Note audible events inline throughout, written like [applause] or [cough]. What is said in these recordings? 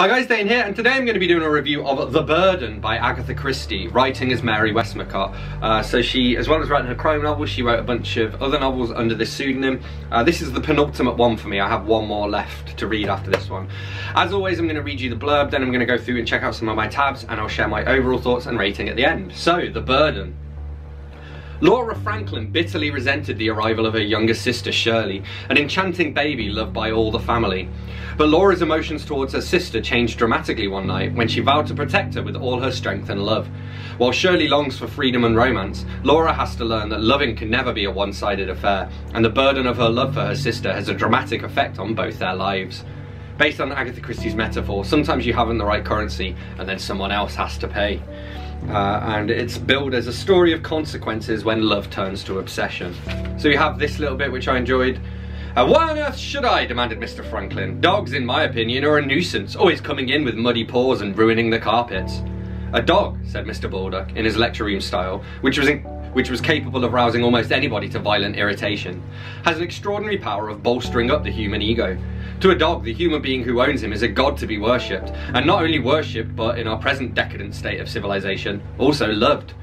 Hi guys, Dane here, and today I'm going to be doing a review of The Burden by Agatha Christie, writing as Mary Westmacott. Uh, so she, as well as writing her crime novels, she wrote a bunch of other novels under this pseudonym. Uh, this is the penultimate one for me, I have one more left to read after this one. As always, I'm going to read you the blurb, then I'm going to go through and check out some of my tabs, and I'll share my overall thoughts and rating at the end. So, The Burden. Laura Franklin bitterly resented the arrival of her younger sister Shirley, an enchanting baby loved by all the family. But Laura's emotions towards her sister changed dramatically one night when she vowed to protect her with all her strength and love. While Shirley longs for freedom and romance, Laura has to learn that loving can never be a one-sided affair, and the burden of her love for her sister has a dramatic effect on both their lives. Based on Agatha Christie's metaphor, sometimes you haven't the right currency and then someone else has to pay. Uh, and it's billed as a story of consequences when love turns to obsession. So you have this little bit which I enjoyed. Uh, why on earth should I? demanded Mr. Franklin. Dogs, in my opinion, are a nuisance, always coming in with muddy paws and ruining the carpets. A dog, said Mr. Baldock, in his lecture room style, which was in which was capable of rousing almost anybody to violent irritation, has an extraordinary power of bolstering up the human ego. To a dog, the human being who owns him is a god to be worshipped, and not only worshipped, but in our present decadent state of civilization, also loved.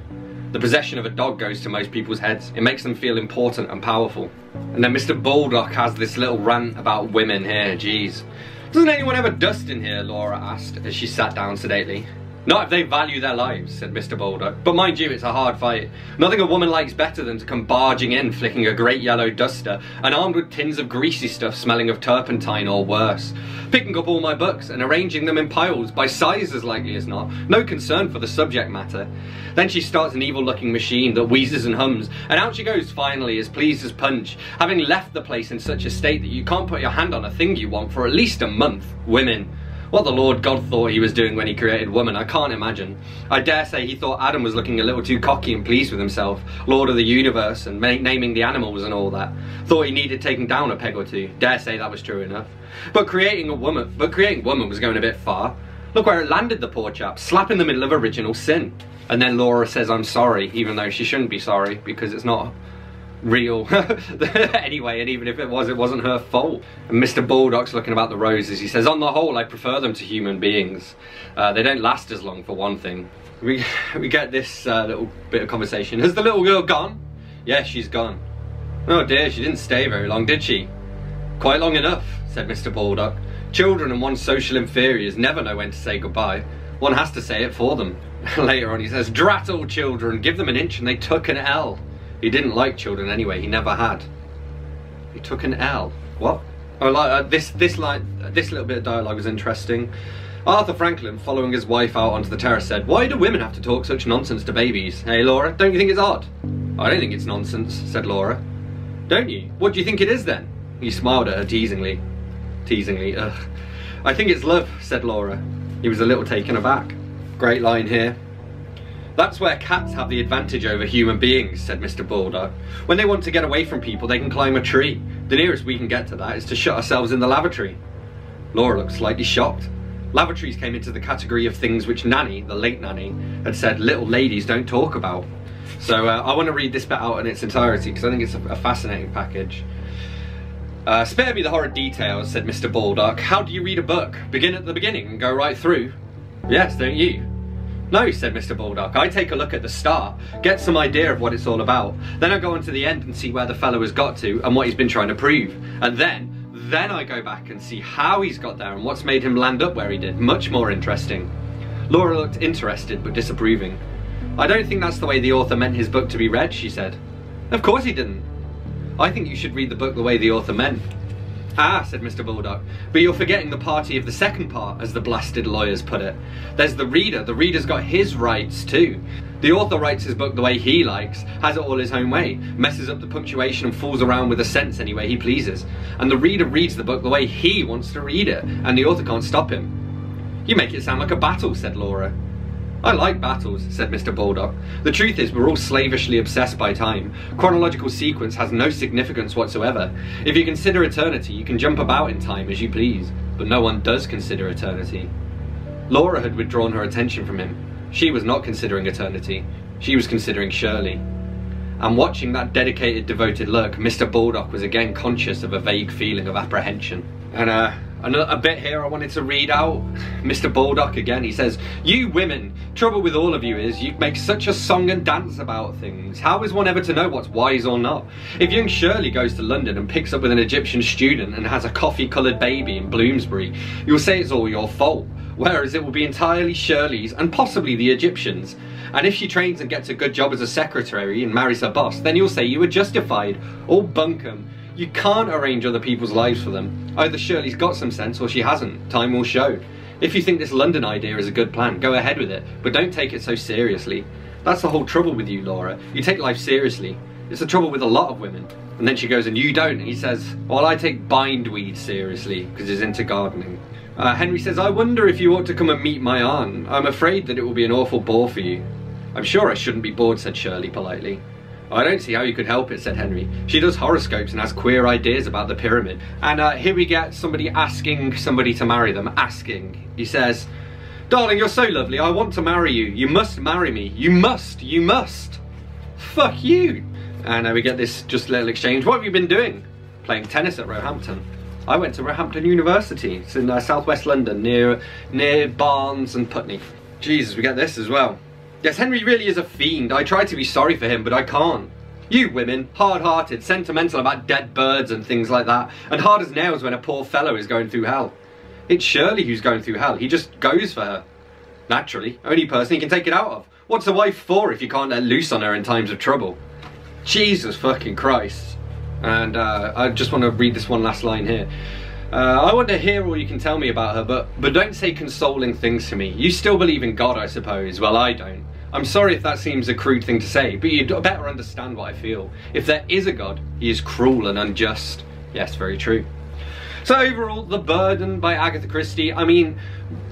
The possession of a dog goes to most people's heads. It makes them feel important and powerful. And then Mr. Baldock has this little rant about women here, jeez. Doesn't anyone ever dust in here, Laura asked as she sat down sedately. Not if they value their lives, said Mr. Baldock. But mind you, it's a hard fight. Nothing a woman likes better than to come barging in, flicking a great yellow duster, and armed with tins of greasy stuff smelling of turpentine or worse. Picking up all my books and arranging them in piles, by size as likely as not. No concern for the subject matter. Then she starts an evil-looking machine that wheezes and hums, and out she goes finally, as pleased as punch, having left the place in such a state that you can't put your hand on a thing you want for at least a month. Women. What the Lord God thought he was doing when he created woman, I can't imagine. I dare say he thought Adam was looking a little too cocky and pleased with himself, Lord of the universe and naming the animals and all that. Thought he needed taking down a peg or two. Dare say that was true enough. But creating a woman, but creating woman was going a bit far. Look where it landed the poor chap, slap in the middle of original sin. And then Laura says I'm sorry, even though she shouldn't be sorry because it's not real. [laughs] Anyway and even if it was it wasn't her fault. And Mr. Baldock's looking about the roses. He says on the whole I prefer them to human beings. Uh, they don't last as long for one thing. We [laughs] we get this uh, little bit of conversation. Has the little girl gone? Yes she's gone. Oh dear she didn't stay very long did she? Quite long enough said Mr. Baldock. Children and one's social inferiors never know when to say goodbye. One has to say it for them. [laughs] Later on he says drat all children. Give them an inch and they took an L he didn't like children anyway. He never had. He took an L. What? Oh, like uh, this. This line. Uh, this little bit of dialogue was interesting. Arthur Franklin, following his wife out onto the terrace, said, "Why do women have to talk such nonsense to babies? Hey, Laura, don't you think it's odd?" "I don't think it's nonsense," said Laura. "Don't you? What do you think it is then?" He smiled at her teasingly. Teasingly, ugh. "I think it's love," said Laura. He was a little taken aback. Great line here. That's where cats have the advantage over human beings, said Mr. Baldock. When they want to get away from people, they can climb a tree. The nearest we can get to that is to shut ourselves in the lavatory. Laura looked slightly shocked. Lavatories came into the category of things which Nanny, the late Nanny, had said little ladies don't talk about. So uh, I want to read this bit out in its entirety because I think it's a, a fascinating package. Uh, spare me the horrid details, said Mr. Baldock. How do you read a book? Begin at the beginning and go right through? Yes, don't you? No, said Mr. Baldock. I take a look at the start, get some idea of what it's all about. Then I go on to the end and see where the fellow has got to and what he's been trying to prove. And then, then I go back and see how he's got there and what's made him land up where he did. Much more interesting. Laura looked interested but disapproving. I don't think that's the way the author meant his book to be read, she said. Of course he didn't. I think you should read the book the way the author meant. Ah, said Mr. Baldock, but you're forgetting the party of the second part, as the blasted lawyers put it. There's the reader. The reader's got his rights too. The author writes his book the way he likes, has it all his own way, messes up the punctuation and fools around with the sense any way he pleases. And the reader reads the book the way he wants to read it, and the author can't stop him. You make it sound like a battle, said Laura. I like battles, said Mr. Baldock. The truth is, we're all slavishly obsessed by time. Chronological sequence has no significance whatsoever. If you consider eternity, you can jump about in time as you please, but no one does consider eternity. Laura had withdrawn her attention from him. She was not considering eternity. She was considering Shirley. And watching that dedicated, devoted look, Mr. Baldock was again conscious of a vague feeling of apprehension. And, uh, Another, a bit here I wanted to read out. [laughs] Mr. Baldock again, he says, You women, trouble with all of you is you make such a song and dance about things. How is one ever to know what's wise or not? If young Shirley goes to London and picks up with an Egyptian student and has a coffee coloured baby in Bloomsbury, you'll say it's all your fault. Whereas it will be entirely Shirley's and possibly the Egyptians. And if she trains and gets a good job as a secretary and marries her boss, then you'll say you were justified. All bunkum. You can't arrange other people's lives for them. Either Shirley's got some sense or she hasn't. Time will show. If you think this London idea is a good plan, go ahead with it, but don't take it so seriously. That's the whole trouble with you, Laura. You take life seriously. It's the trouble with a lot of women. And then she goes, and you don't. And he says, well, I take bindweed seriously, because he's into gardening. Uh, Henry says, I wonder if you ought to come and meet my aunt. I'm afraid that it will be an awful bore for you. I'm sure I shouldn't be bored, said Shirley politely. I don't see how you could help it, said Henry. She does horoscopes and has queer ideas about the pyramid. And uh, here we get somebody asking somebody to marry them. Asking. He says, Darling, you're so lovely. I want to marry you. You must marry me. You must. You must. Fuck you. And uh, we get this just little exchange. What have you been doing? Playing tennis at Roehampton. I went to Roehampton University. It's in uh, southwest London, near near Barnes and Putney. Jesus, we get this as well. Yes, Henry really is a fiend. I try to be sorry for him, but I can't. You women, hard-hearted, sentimental about dead birds and things like that, and hard as nails when a poor fellow is going through hell. It's Shirley who's going through hell. He just goes for her. Naturally, only person he can take it out of. What's a wife for if you can't let loose on her in times of trouble? Jesus fucking Christ. And uh, I just want to read this one last line here. Uh, I want to hear all you can tell me about her, but, but don't say consoling things to me. You still believe in God, I suppose. Well, I don't. I'm sorry if that seems a crude thing to say, but you'd better understand what I feel. If there is a God, he is cruel and unjust. Yes, very true. So overall, The Burden by Agatha Christie, I mean,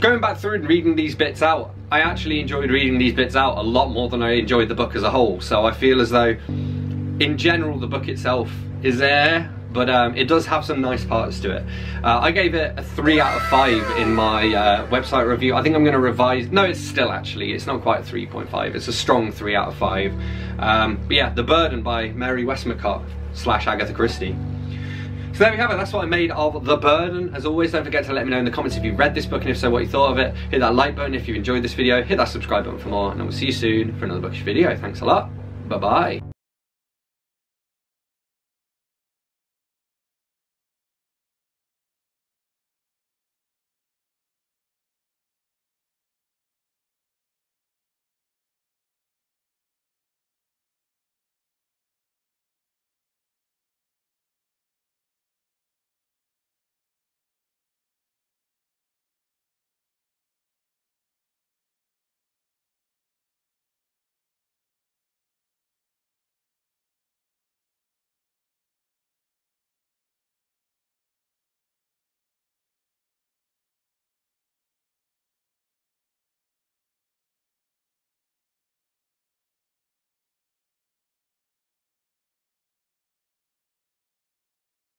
going back through and reading these bits out, I actually enjoyed reading these bits out a lot more than I enjoyed the book as a whole. So I feel as though, in general, the book itself is there, but um, it does have some nice parts to it. Uh, I gave it a 3 out of 5 in my uh, website review. I think I'm going to revise, no it's still actually, it's not quite 3.5, it's a strong 3 out of 5. Um, but yeah, The Burden by Mary Westmacott slash Agatha Christie. So there we have it, that's what I made of The Burden. As always, don't forget to let me know in the comments if you read this book and if so, what you thought of it. Hit that like button if you enjoyed this video, hit that subscribe button for more, and I will see you soon for another bookish video. Thanks a lot, bye bye.